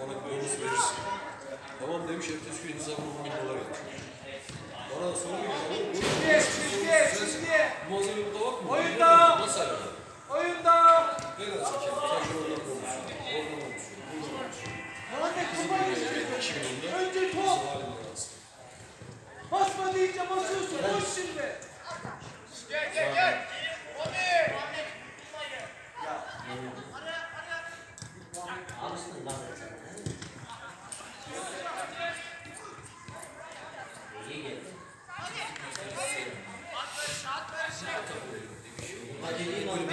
Bana bonus verirsin. Tamam demiş ertesi gün hesabına 10 bin dolar yapmış. Bana da soruyor ki oğlum bonus verirsin. Bu malzeme burada bak mı? Oyunda! Nasıl ayarlar? Oyunda! Ver lan çekeyim. Sen şu oradan bonus. Oradan bonus. Buradan bonus. Bana ne kupa geçti. Önce top. Basma deyince basıyorsun. Boş şimdi. Gel gel gel. Hadi. Ya. Ara ara. Aslında lan. Madilino